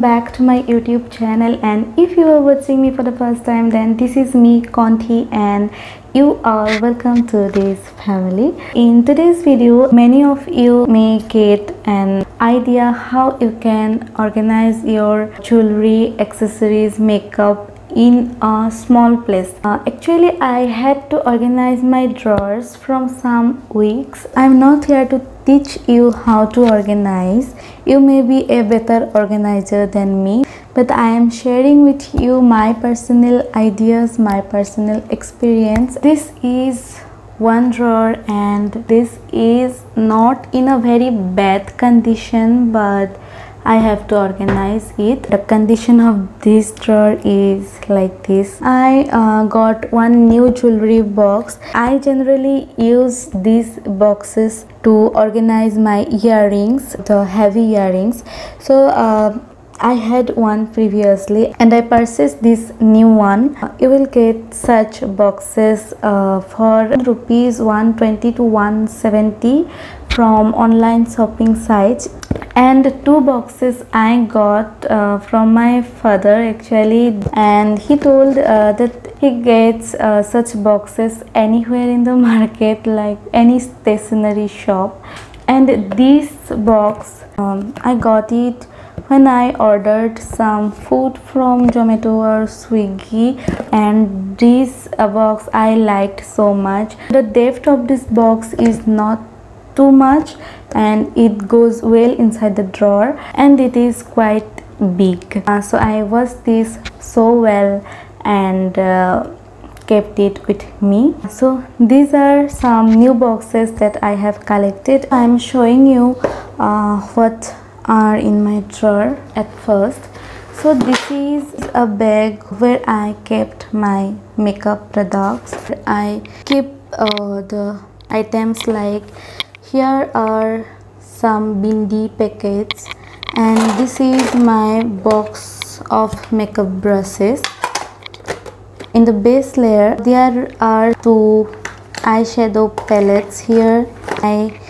back to my youtube channel and if you are watching me for the first time then this is me Kanthi and you are welcome to this family. In today's video many of you may get an idea how you can organize your jewelry accessories makeup in a small place. Uh, actually i had to organize my drawers from some weeks. I'm not here to teach you how to organize. You may be a better organizer than me but i am sharing with you my personal ideas my personal experience. This is one drawer and this is not in a very bad condition but I have to organize it. The condition of this drawer is like this. I uh, got one new jewelry box. I generally use these boxes to organize my earrings, the heavy earrings. So uh, I had one previously and I purchased this new one. You will get such boxes uh, for rupees 120 to 170 from online shopping site. And two boxes I got uh, from my father actually. And he told uh, that he gets uh, such boxes anywhere in the market like any stationery shop. And this box um, I got it when I ordered some food from Zomato or Swiggy. And this uh, box I liked so much. The depth of this box is not too much and it goes well inside the drawer and it is quite big. Uh, so i was this so well and uh, kept it with me. So these are some new boxes that i have collected. I'm showing you uh, what are in my drawer at first. So this is a bag where i kept my makeup products. I keep uh, the items like here are some bindi packets and this is my box of makeup brushes. In the base layer there are two eyeshadow palettes. Here i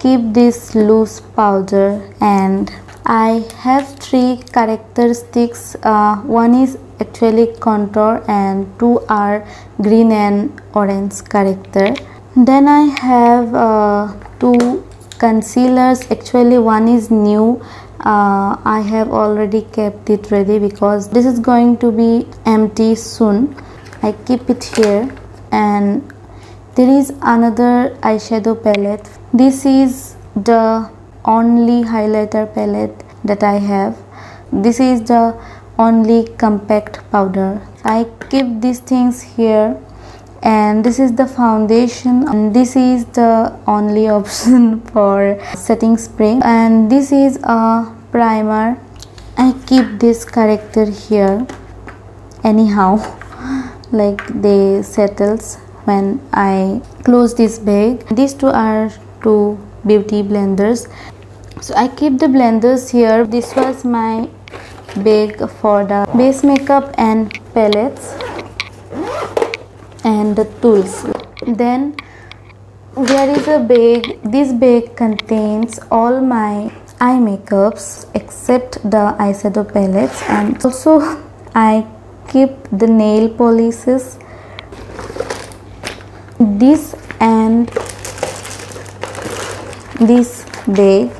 keep this loose powder and i have three characteristics. Uh, one is actually contour and two are green and orange character then i have uh, two concealers. Actually one is new. Uh, I have already kept it ready because this is going to be empty soon. I keep it here. And there is another eyeshadow palette. This is the only highlighter palette that I have. This is the only compact powder. I keep these things here and this is the foundation and this is the only option for setting spring. And this is a primer. I keep this character here anyhow. Like they settles when I close this bag. These two are two beauty blenders. So I keep the blenders here. This was my bag for the base makeup and palettes and the tools. Then there is a bag this bag contains all my eye makeups except the eyeshadow palettes and also I keep the nail polishes this and this bag.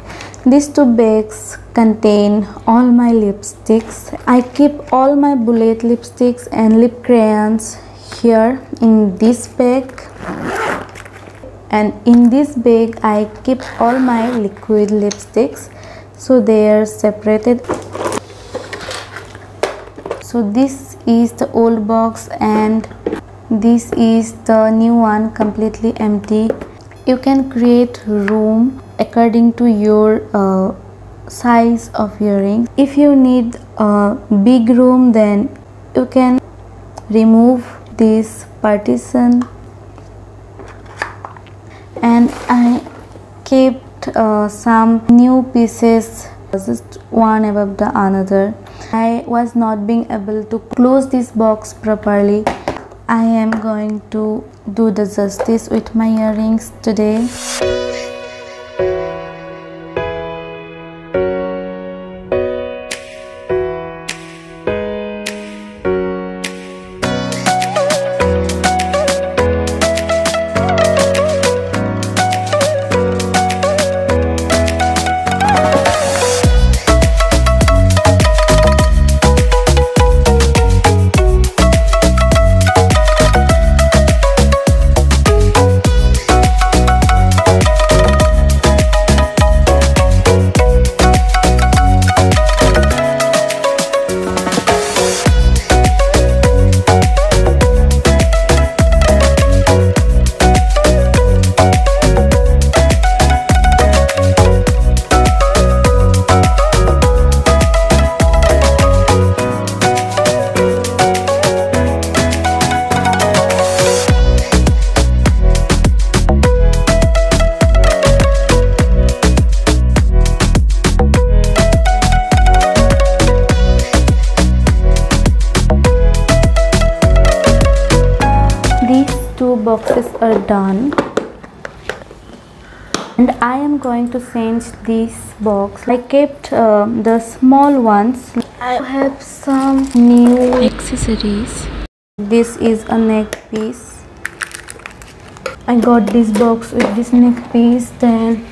These two bags contain all my lipsticks. I keep all my bullet lipsticks and lip crayons here in this bag. And in this bag I keep all my liquid lipsticks. So they are separated. So this is the old box and this is the new one completely empty. You can create room according to your uh, size of earring. If you need a big room then you can remove this partition. And I kept uh, some new pieces just one above the another. I was not being able to close this box properly. I am going to do the justice with my earrings today and I am going to change this box. I kept uh, the small ones. I have some new accessories. This is a neck piece. I got this box with this neck piece then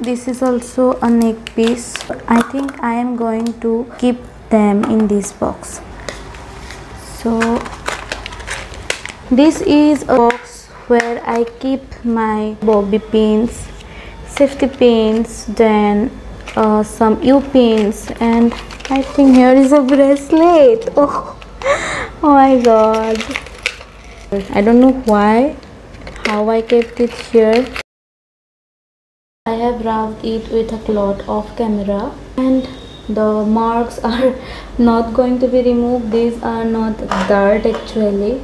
this is also a neck piece. I think I am going to keep them in this box. So this is a box where I keep my bobby pins safety pins then uh, some U pins and I think here is a bracelet. Oh, oh my god. I don't know why how I kept it here. I have rubbed it with a cloth off camera and the marks are not going to be removed. These are not dirt actually.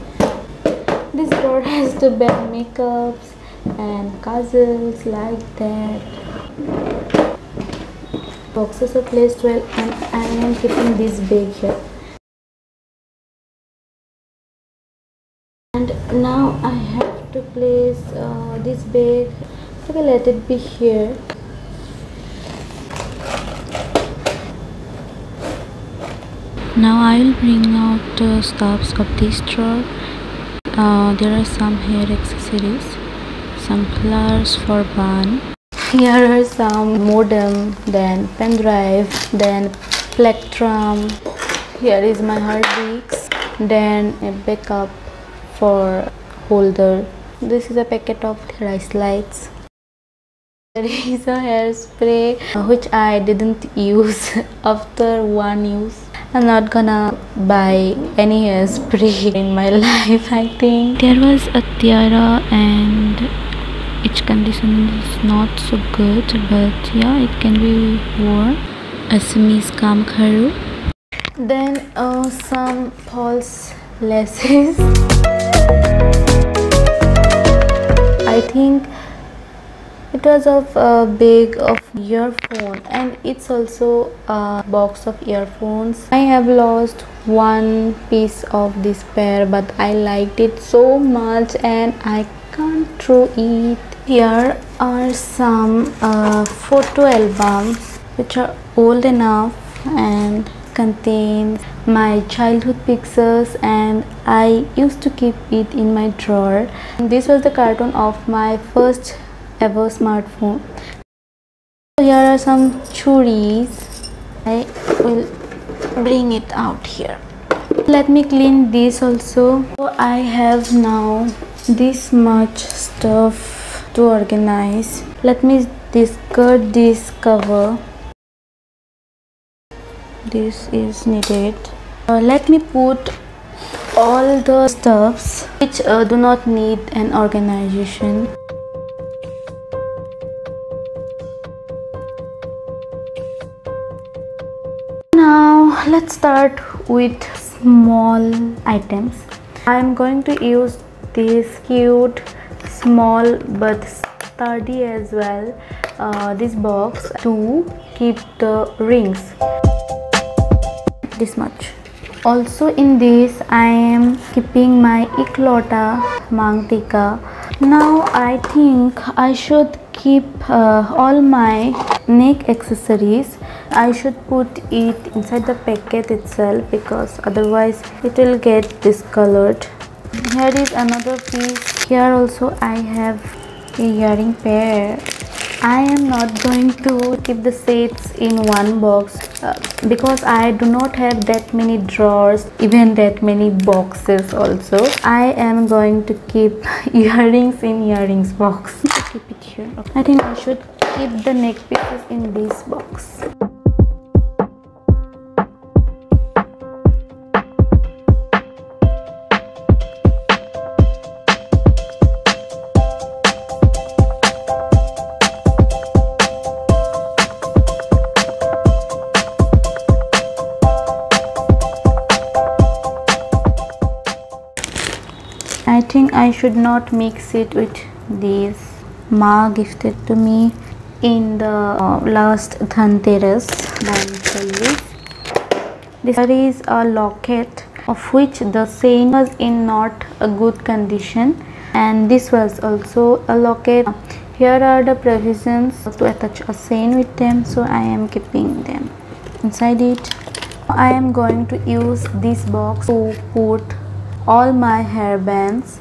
This drawer has the bare makeups and kajals like that. Boxes are placed well and I am keeping this bag here. And now I have to place uh, this bag. Okay let it be here. Now I will bring out the stuffs of this drawer. Uh, there are some hair accessories some flowers for bun here are some modem then pen drive then plectrum. Here is my hard disk then a backup for holder. This is a packet of rice lights. There is a hairspray which I didn't use after one use. I'm not gonna buy any hairspray in my life I think. There was a tiara and its condition is not so good but yeah it can be worn Assamese Gamkharu then uh, some false laces I think it was of a bag of earphone and it's also a box of earphones. I have lost one piece of this pair but i liked it so much and i can't throw it here are some uh, photo albums which are old enough and contain my childhood pictures and I used to keep it in my drawer. This was the cartoon of my first ever smartphone. Here are some churis. I will bring it out here. Let me clean this also. So I have now this much stuff to organize. Let me discard this cover this is needed. Uh, let me put all the stuffs which uh, do not need an organization. Now let's start with small items. I'm going to use this cute small but sturdy as well uh, this box to keep the rings. This much. Also in this i am keeping my iklota mangtika now i think i should keep uh, all my neck accessories. I should put it inside the packet itself because otherwise it will get discolored here is another piece. Here also I have a earring pair. I am not going to keep the sets in one box uh, because I do not have that many drawers even that many boxes also. I am going to keep earrings in earrings box. Keep it here I think I should keep the neck pieces in this box I should not mix it with this Ma gifted to me in the uh, last Dhanteras This is a locket of which the chain was in not a good condition. And this was also a locket. Here are the provisions to attach a chain with them so i am keeping them inside it. I am going to use this box to put all my hair bands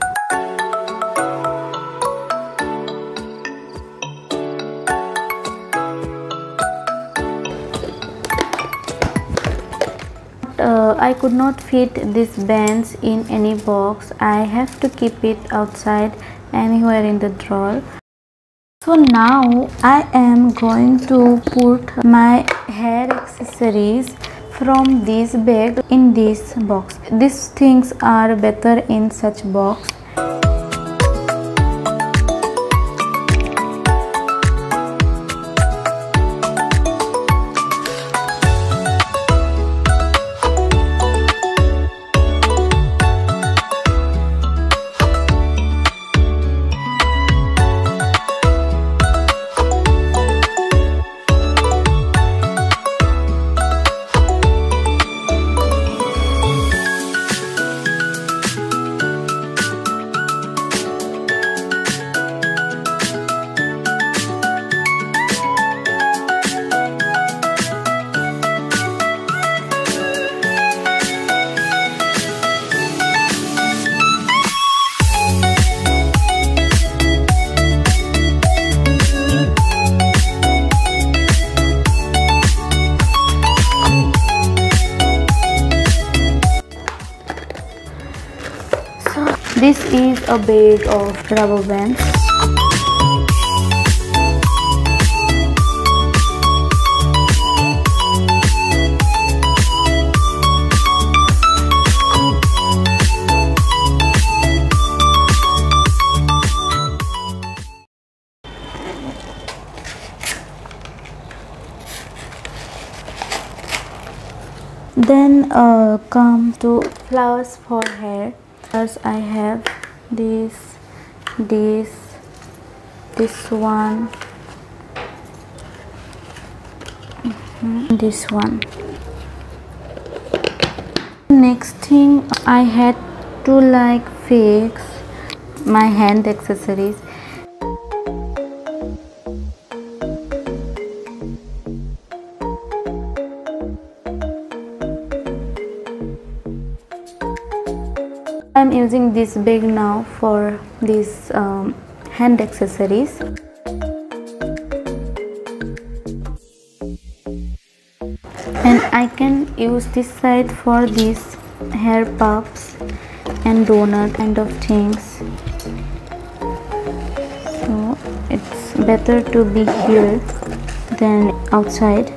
I could not fit these bands in any box. I have to keep it outside anywhere in the drawer. So now I am going to put my hair accessories from this bag in this box. These things are better in such box This is a bag of rubber bands. then uh, come to flowers for hair first I have this this this one. Mm-hmm, this one. Next thing I had to like fix my hand accessories I'm using this bag now for these um, hand accessories. And I can use this side for these hair puffs and donut kind of things. So it's better to be here than outside.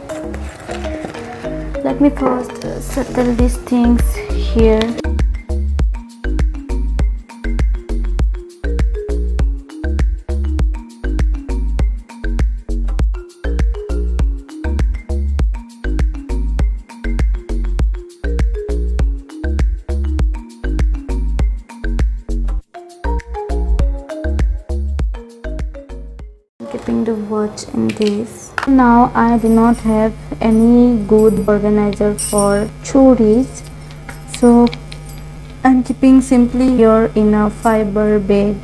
Let me first settle these things here keeping the watch in this. Now i do not have any good organizer for churis so i'm keeping simply here in a fiber bag.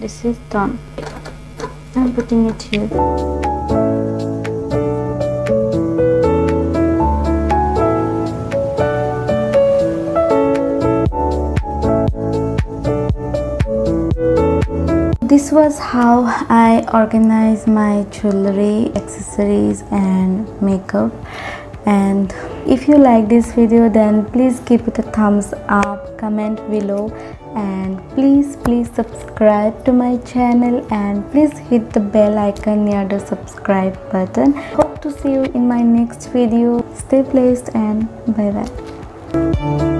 This is done. I'm putting it here this was how I organize my jewelry accessories and makeup. And if you like this video then please give it a thumbs up comment below. And please please subscribe to my channel. And please hit the bell icon near the subscribe button. Hope to see you in my next video. Stay blessed and bye bye